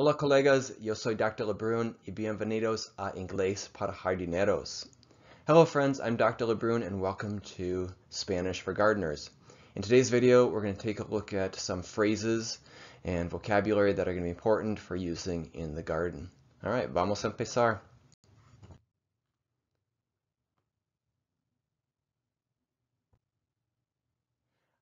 Hola colegas, yo soy Dr. Lebrun y bienvenidos a Inglés para Jardineros. Hello friends, I'm Dr. Lebrun and welcome to Spanish for Gardeners. In today's video, we're going to take a look at some phrases and vocabulary that are going to be important for using in the garden. All right, vamos a empezar.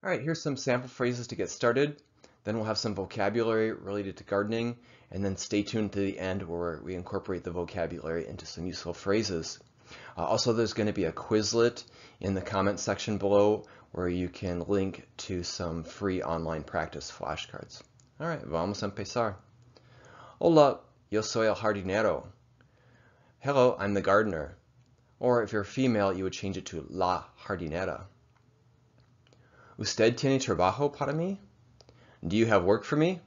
All right, here's some sample phrases to get started. Then we'll have some vocabulary related to gardening, and then stay tuned to the end where we incorporate the vocabulary into some useful phrases. Uh, also, there's going to be a Quizlet in the comment section below where you can link to some free online practice flashcards. All right, vamos a empezar. Hola, yo soy el jardinero. Hello, I'm the gardener. Or if you're female, you would change it to la jardinera. ¿Usted tiene trabajo para mí? Do you have work for me?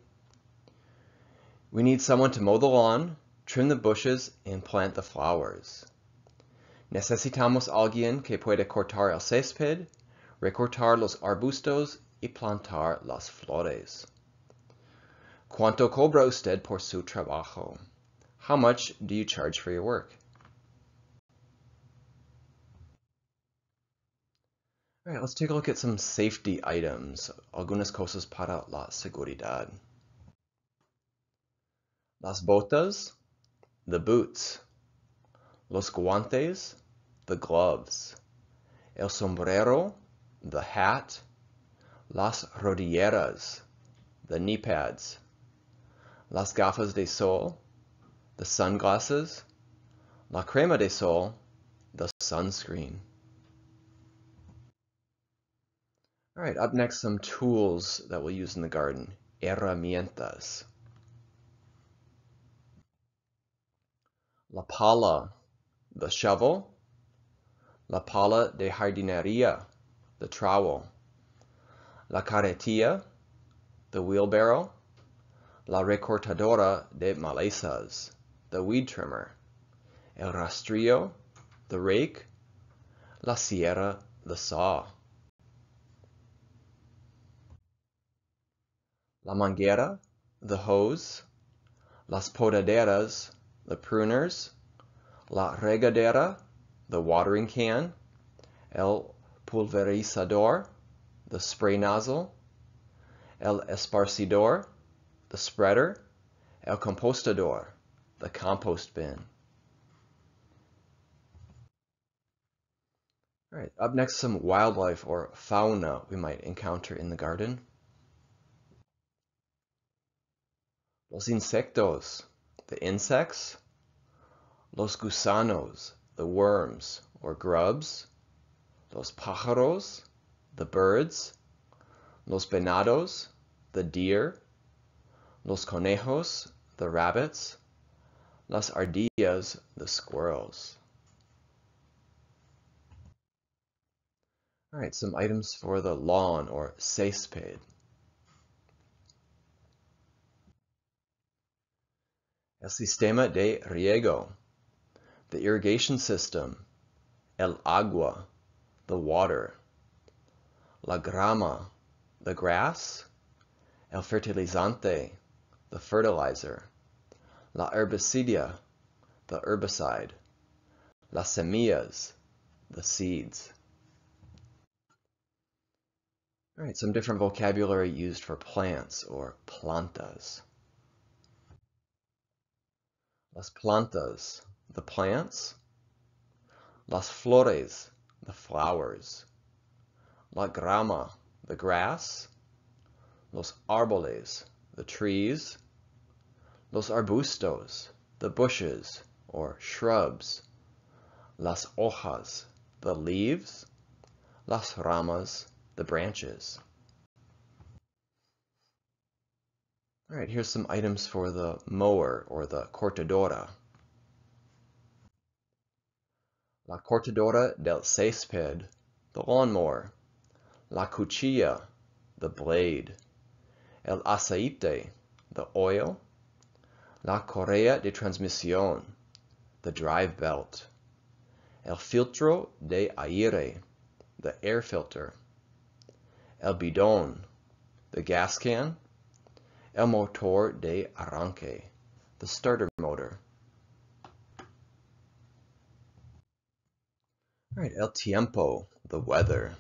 We need someone to mow the lawn, trim the bushes, and plant the flowers. Necesitamos alguien que pueda cortar el césped, recortar los arbustos y plantar las flores. ¿Cuánto cobra usted por su trabajo? How much do you charge for your work? All right, let's take a look at some safety items. Algunas cosas para la seguridad. Las botas, the boots. Los guantes, the gloves. El sombrero, the hat. Las rodilleras, the knee pads. Las gafas de sol, the sunglasses. La crema de sol, the sunscreen. All right, up next, some tools that we'll use in the garden. Herramientas. La pala, the shovel. La pala de jardinería, the trowel. La carretilla, the wheelbarrow. La recortadora de malezas, the weed trimmer. El rastrillo, the rake. La sierra, the saw. La manguera, the hose, las podaderas, the pruners, la regadera, the watering can, el pulverizador, the spray nozzle, el esparcidor, the spreader, el compostador, the compost bin. All right, up next, some wildlife or fauna we might encounter in the garden. Los insectos, the insects. Los gusanos, the worms or grubs. Los pájaros, the birds. Los venados, the deer. Los conejos, the rabbits. Las ardillas, the squirrels. All right, some items for the lawn or césped. El sistema de riego, the irrigation system. El agua, the water. La grama, the grass. El fertilizante, the fertilizer. La herbicidia, the herbicide. Las semillas, the seeds. All right, some different vocabulary used for plants or plantas. Las plantas, the plants. Las flores, the flowers. La grama, the grass. Los árboles, the trees. Los arbustos, the bushes or shrubs. Las hojas, the leaves. Las ramas, the branches. All right, here's some items for the mower or the cortadora. La cortadora del césped, the lawnmower. La cuchilla, the blade. El aceite, the oil. La correa de transmisión, the drive belt. El filtro de aire, the air filter. El bidón, the gas can. El motor de arranque, the starter motor. All right, el tiempo, the weather.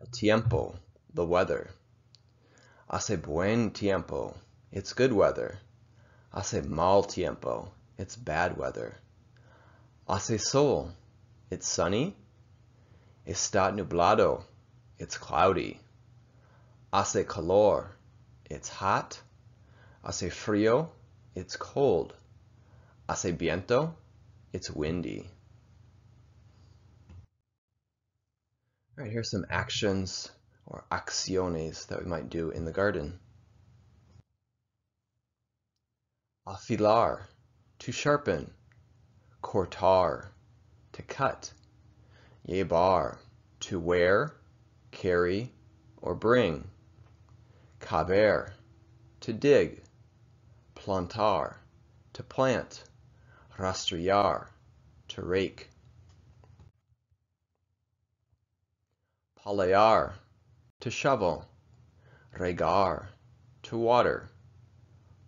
El tiempo, the weather. Hace buen tiempo, it's good weather. Hace mal tiempo, it's bad weather. Hace sol, it's sunny. Está nublado, it's cloudy. Hace calor, it's hot. Hace frío, it's cold. Hace viento, it's windy. All right, here's some actions or acciones that we might do in the garden. Afilar, to sharpen. Cortar, to cut. Llevar, to wear, carry, or bring. Caber, to dig. Plantar, to plant. Rastrillar, to rake. Palear, to shovel. Regar, to water.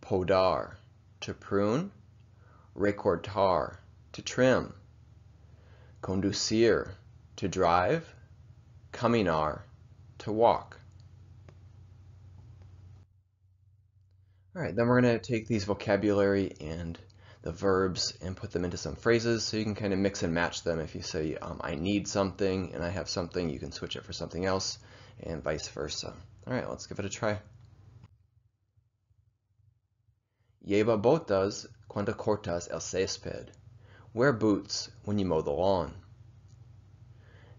Podar, to prune. Recortar, to trim. Conducir, to drive. Caminar, to walk. All right, then we're going to take these vocabulary and the verbs and put them into some phrases so you can kind of mix and match them. If you say, um, I need something and I have something, you can switch it for something else and vice versa. All right, let's give it a try. Lleva botas cuando cortas el césped. Wear boots when you mow the lawn.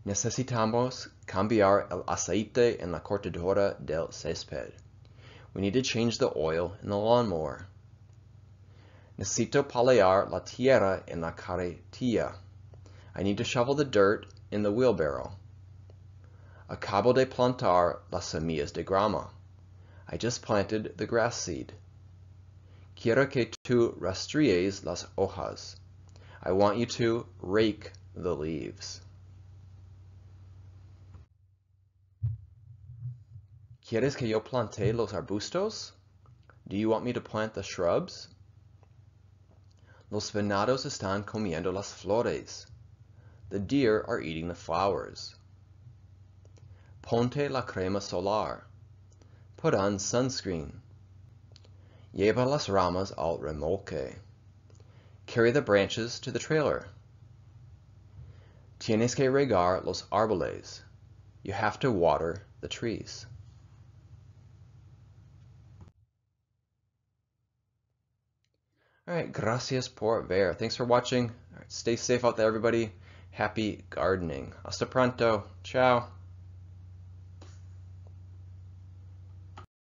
Necesitamos cambiar el aceite en la cortadora del césped. We need to change the oil in the lawnmower. Necesito palear la tierra en la carretilla. I need to shovel the dirt in the wheelbarrow. Acabo de plantar las semillas de grama. I just planted the grass seed. Quiero que tú rastrilles las hojas. I want you to rake the leaves. ¿Quieres que yo plante los arbustos? Do you want me to plant the shrubs? Los venados están comiendo las flores. The deer are eating the flowers. Ponte la crema solar. Put on sunscreen. Lleva las ramas al remolque. Carry the branches to the trailer. Tienes que regar los árboles. You have to water the trees. All right, gracias por ver. Thanks for watching. stay safe out there, everybody. Happy gardening. Hasta pronto. Ciao.